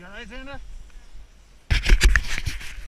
You alright, Xander?